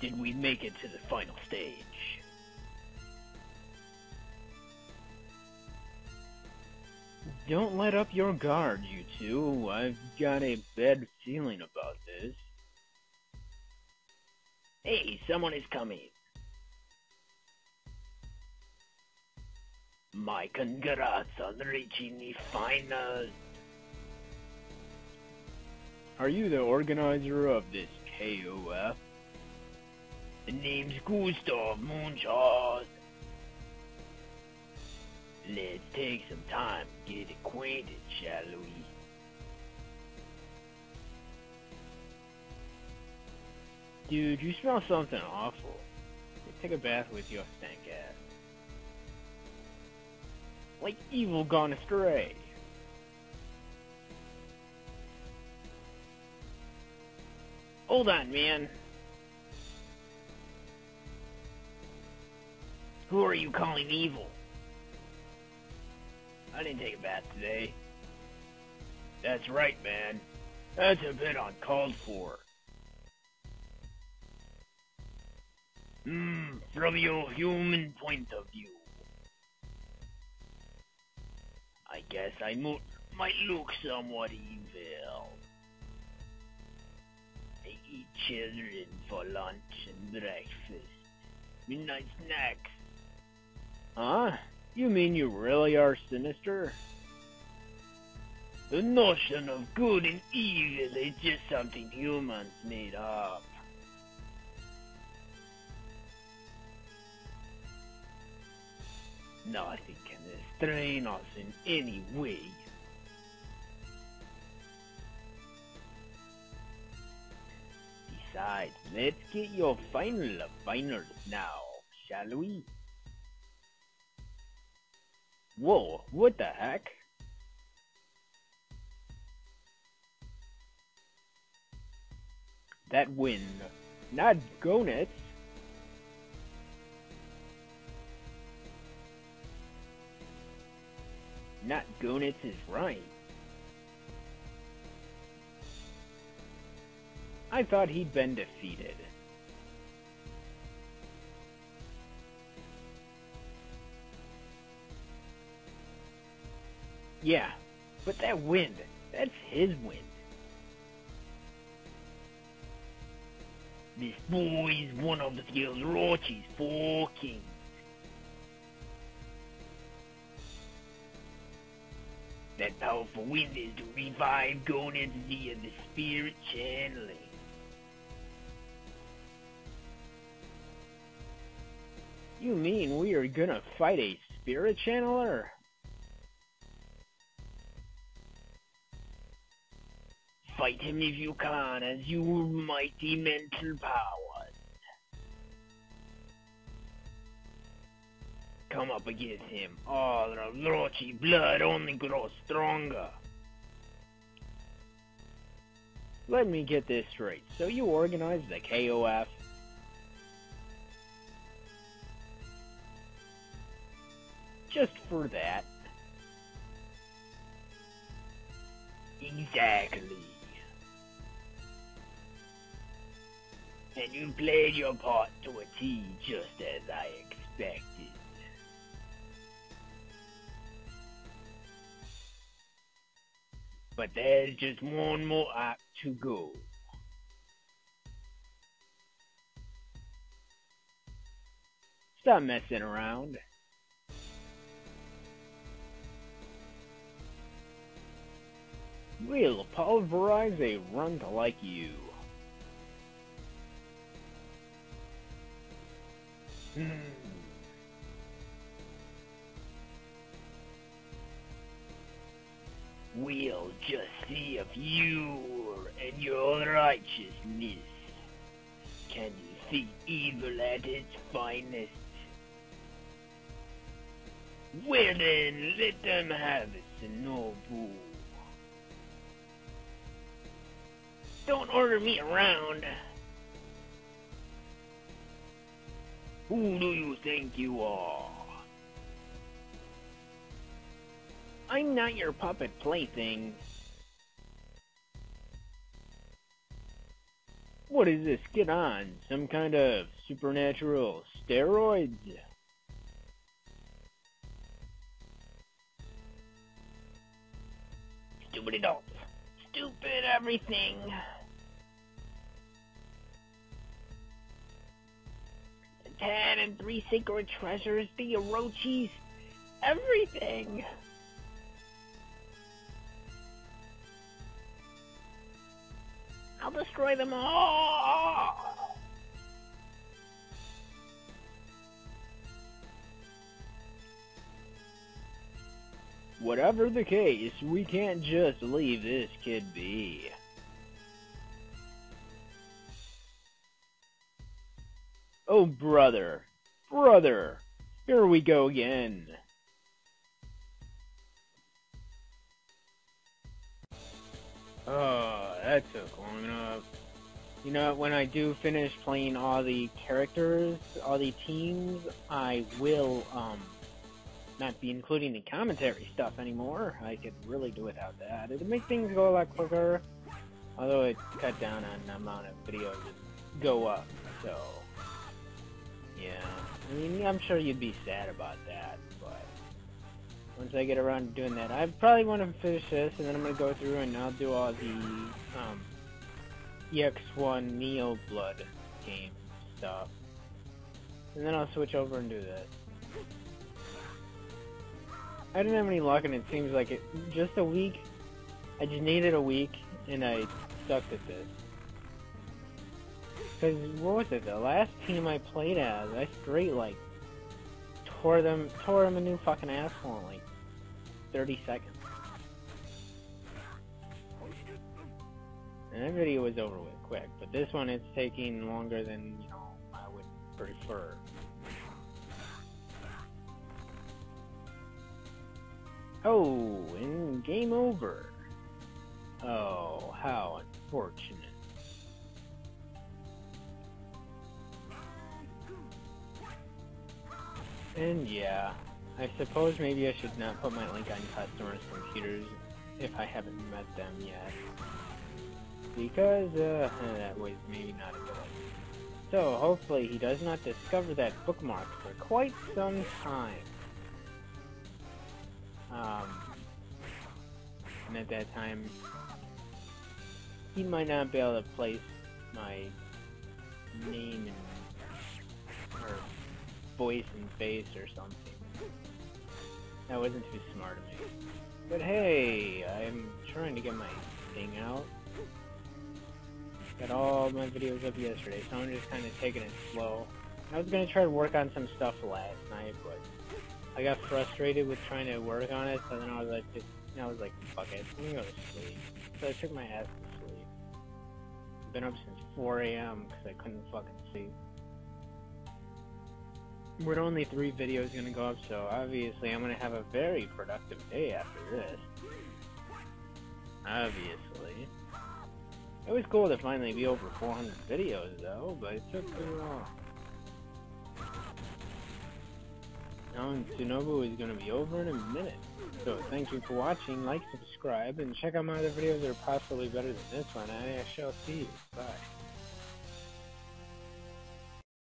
Did we make it to the final stage? Don't let up your guard, you two. I've got a bad feeling about this. Hey, someone is coming. My congrats on reaching the finals. Are you the organizer of this KOF? The name's Gustav Munchausen. Let's take some time to get acquainted, shall we? Dude, you smell something awful. Take a bath with your stank ass. Like evil gone astray. Hold on, man. Who are you calling evil? I didn't take a bath today. That's right, man. That's a bit uncalled for. Hmm, from your human point of view. I guess I mo- might look somewhat evil. I eat children for lunch and breakfast. Midnight snacks. Huh? You mean you really are sinister? The notion of good and evil is just something humans made up. Nothing can restrain us in any way. Besides, let's get your final of finals now, shall we? Whoa, what the heck? That win. not Goenitz. Not Goenitz is right. I thought he'd been defeated. Yeah, but that wind, that's his wind. This boy is one of the Gilroch's four kings. That powerful wind is to revive Goenitz via the spirit channeling. You mean we are gonna fight a spirit channeler? Fight him if you can, as your mighty mental powers. Come up against him. All the Rochi blood only grows stronger. Let me get this straight. So you organized the KOF? Just for that? Exactly. And you played your part to a T just as I expected. But there's just one more act to go. Stop messing around. We'll pulverize a runt like you. We'll just see if you and your righteousness can defeat evil at its finest. Well then, let them have it, Shinobu. Don't order me around. Who do you think you are? I'm not your puppet plaything. What is this? Get on. Some kind of supernatural steroids? Stupid adults. Stupid everything. The ten and three sacred treasures, the Orochis, everything. I'll destroy them all! Whatever the case, we can't just leave this kid be. Oh, brother. Brother. Here we go again. Oh, that took long enough. You know, when I do finish playing all the characters, all the teams, I will, um, not be including the commentary stuff anymore. I could really do without that. It'd make things go a lot quicker, although it cut down on the amount of videos that go up, so, yeah. I mean, I'm sure you'd be sad about that, but once I get around to doing that, I probably want to finish this, and then I'm going to go through and I'll do all the, um, EX1 Neo Blood game stuff. And then I'll switch over and do this. I didn't have any luck, and it seems like it just a week. I just needed a week, and I sucked at this. Because what was it? The last team I played as, I straight like tore them, tore them a new fucking asshole in like 30 seconds. And that video was over with quick, but this one it's taking longer than you know I would prefer. Oh, and game over. Oh, how unfortunate. And yeah, I suppose maybe I should not put my link on customers' computers if I haven't met them yet. Because, uh, that was maybe not a good idea. So, hopefully he does not discover that bookmark for quite some time. Um, and at that time, he might not be able to place my name or voice and face or something. That wasn't too smart of me. But hey, I'm trying to get my thing out. Got all my videos up yesterday, so I'm just kind of taking it slow. I was gonna try to work on some stuff last night, but I got frustrated with trying to work on it, so then I was like, just, I was like, fuck it, I'm gonna go to sleep. So I took my ass to sleep. Been up since 4 a.m. because I couldn't fucking sleep. With only three videos gonna go up, so obviously I'm gonna have a very productive day after this. Obviously. It was cool to finally be over 400 videos though, but it took too long. Now Tsunobu is to be over in a minute. So thank you for watching, like, subscribe, and check out my other videos that are possibly better than this one. I shall see you. Bye.